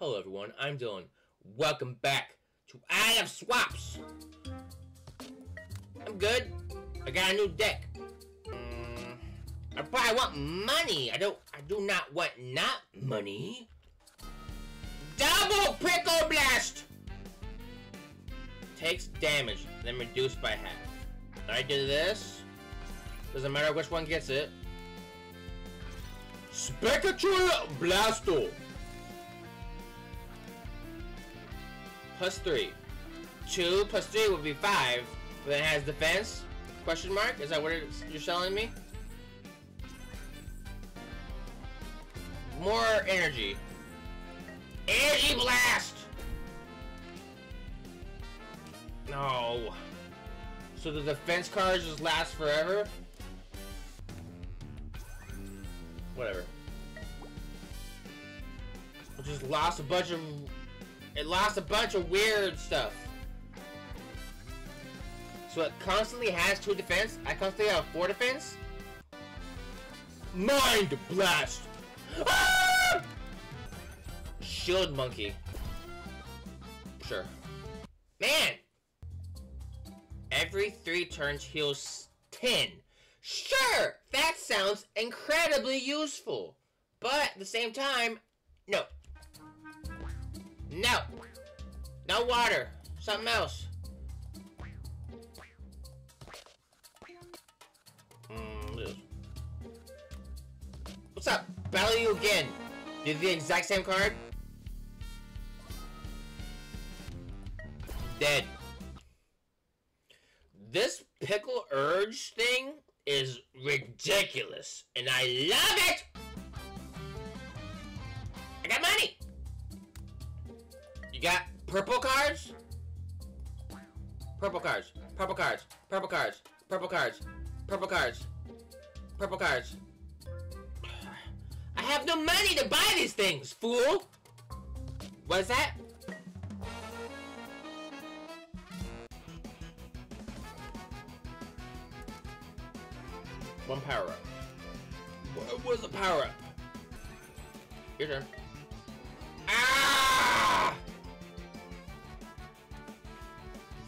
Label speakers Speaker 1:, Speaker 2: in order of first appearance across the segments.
Speaker 1: Hello everyone, I'm Dylan. Welcome back to Isle of Swaps. I'm good. I got a new deck. Mm, I probably want money. I don't. I do not want not money. Double Prickle Blast! Takes damage, then reduced by half. I do this. Doesn't matter which one gets it. Spectral Blasto! Plus three. Two plus three would be five. But then it has defense? Question mark? Is that what you're selling me? More energy. Energy blast! No. So the defense cards just last forever? Whatever. It just lost a bunch of... It lost a bunch of weird stuff. So it constantly has two defense. I constantly have four defense. Mind blast! Ah! Shield monkey. Sure. Man! Every three turns heals 10. Sure! That sounds incredibly useful. But at the same time, no. No. No water. Something else. Mm, What's up? Battle you again. Do the exact same card? Dead. This Prickleurge thing is ridiculous, and I love it! I got money! You got purple cards? Purple cards, purple cards, purple cards, purple cards, purple cards, purple cards. I have no money to buy these things, fool! What is that? One power up. What was the power up? Your turn.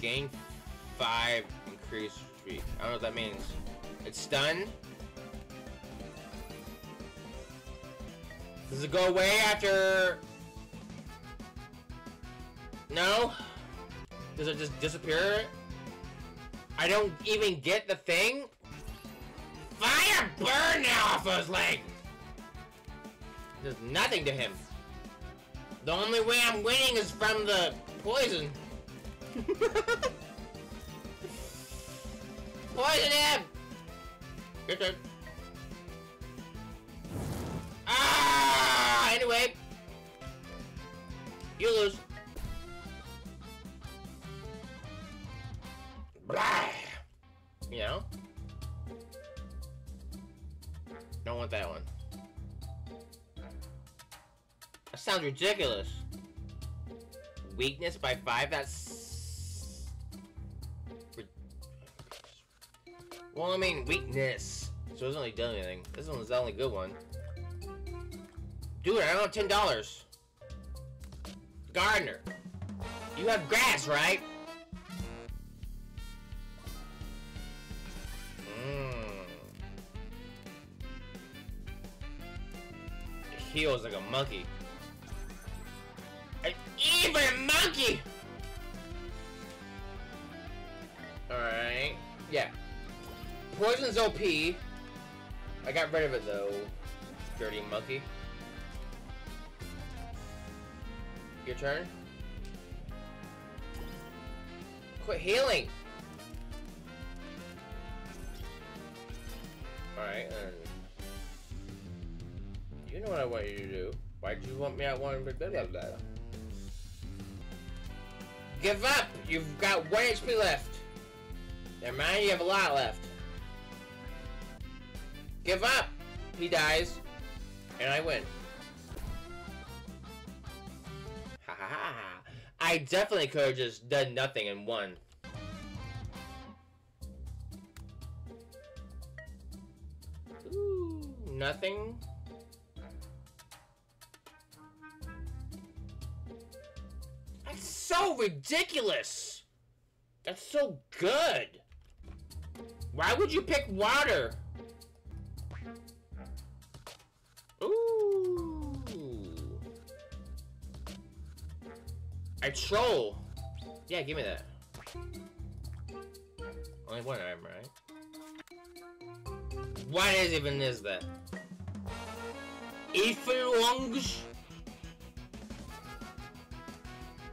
Speaker 1: Gain five increased speed. I don't know what that means. It's stunned. Does it go away after... No? Does it just disappear? I don't even get the thing? Fire burn now off his leg! There's nothing to him. The only way I'm winning is from the poison. poison him! Your turn. Ah! Anyway. You lose. Blah! You know? Don't want that one. That sounds ridiculous. Weakness by five? That's... Well, I mean, weakness. So it doesn't really do anything. This one's the only good one. Dude, I don't have ten dollars. Gardener. You have grass, right? Mmm. Heals like a monkey. An even monkey! Poison's OP. I got rid of it though. Dirty monkey. Your turn. Quit healing! Alright. You know what I want you to do. Why do you want me at one blah, blah, blah. Give up! You've got one HP left. Never mind, you have a lot left. Give up! He dies. And I win. Ha ha ha. I definitely could have just done nothing and won. Ooh, nothing. That's so ridiculous. That's so good. Why would you pick water? I troll. Yeah, give me that. Only one item, right? What is even is that? Efelongs?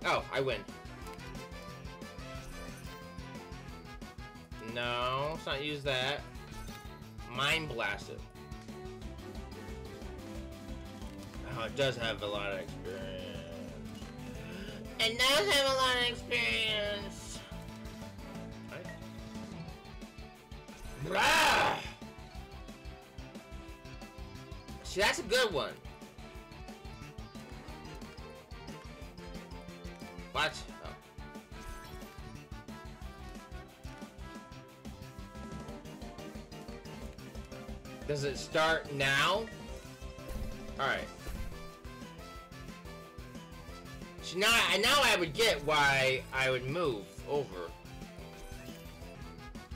Speaker 1: Oh, I win. No, let's not use that. Mind blasted. Oh, it does have a lot of experience. It does have a lot of experience. Right. See, that's a good one. What? Oh. Does it start now? Alright. Now, now I would get why I would move over.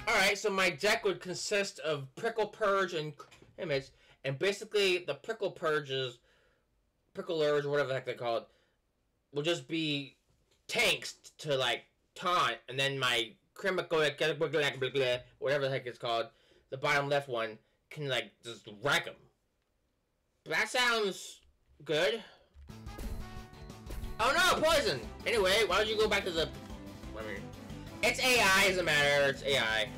Speaker 1: Alright, so my deck would consist of Prickleurge and Image, and basically the Prickleurges, Pricklers, or whatever the heck they call it, will just be tanks to like taunt, and then my Criminal, whatever the heck it's called, the bottom left one, can like just wreck them. That sounds good. Oh no, poison! Anyway, why don't you go back to the... It's AI, doesn't matter, it's AI.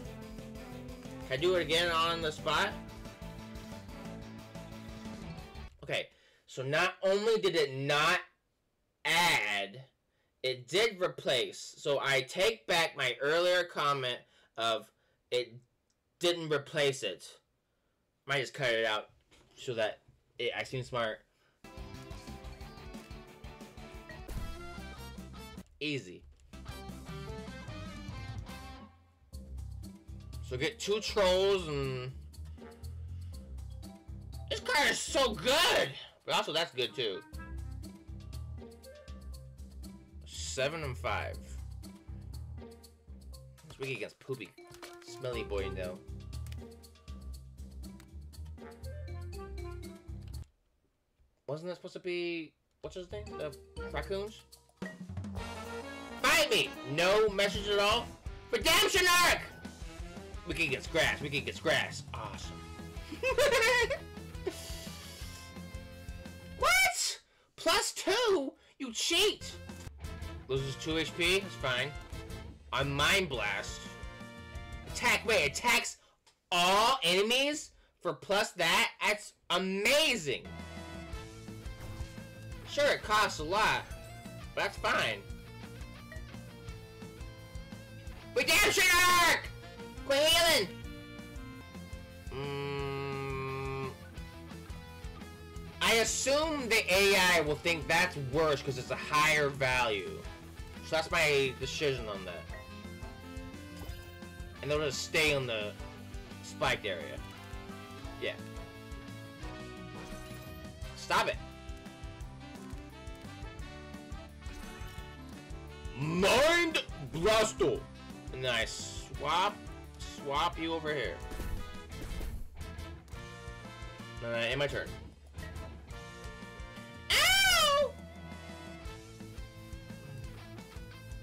Speaker 1: Can I do it again on the spot? Okay, so not only did it not add, it did replace. So I take back my earlier comment of it didn't replace it. Might just cut it out so that it, I seem smart. Easy. So get two trolls and... This card is so good! But also that's good too. Seven and five. It's weak against Poopy. Smelly boy no. Wasn't that supposed to be... What's his name? The raccoons? Fight me! No message at all? Redemption arc! We can get grass. We can get grass. Awesome. what? Plus two? You cheat! Loses 2 HP? That's fine. On Mind Blast. Attack, wait, attacks all enemies for plus that? That's amazing! Sure, it costs a lot, that's fine. Redemption arc! Quit healing! Mm, I assume the AI will think that's worse because it's a higher value. So that's my decision on that. And they'll just stay on the spiked area. Yeah. Stop it. Mind Blasto! I Swap, swap you over here. Alright, in my turn. Ow!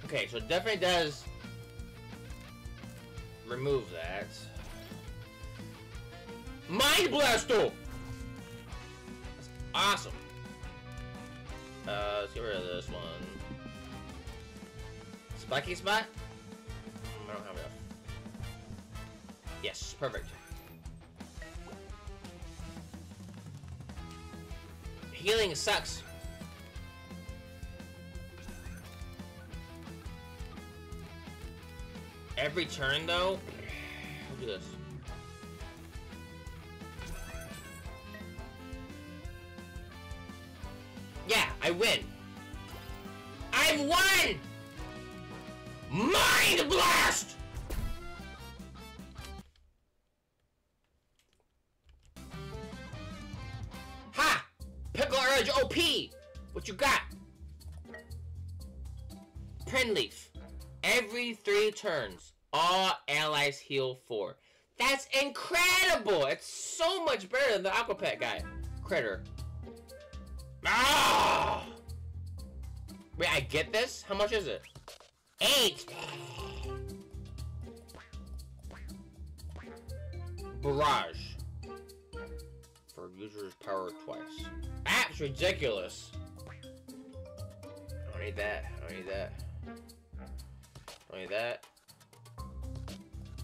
Speaker 1: Okay, so it definitely does remove that. Mind Blasto! That's awesome. Uh, let's get rid of this one. Spiky spot? I don't have enough. Yes, perfect. Healing sucks. Every turn, though, look at this. Yeah, I win. I've won! Mind Blast! Ha! Pickle Urge OP! What you got? Prinleaf. Every three turns, all allies heal four. That's incredible! It's so much better than the Aqua Pet guy. Critter. Ah! Wait, I get this? How much is it? Eight! Barrage. For users power twice. That's ridiculous. I don't need that. I don't need that. Don't need that.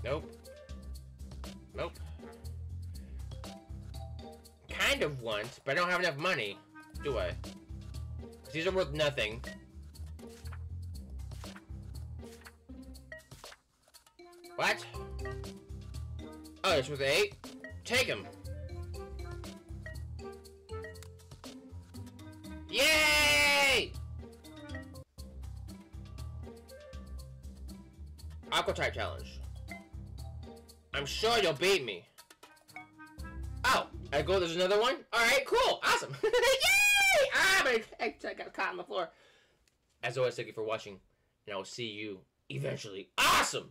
Speaker 1: Nope. Nope. Kind of want, but I don't have enough money. Do I? These are worth nothing. What? Oh, it's was eight? Take him. Yay! Aqua type challenge. I'm sure you'll beat me. Oh, I go. There's another one. All right, cool, awesome. Yay! Ah, I, I got caught on the floor. As always, thank you for watching, and I will see you eventually. Awesome.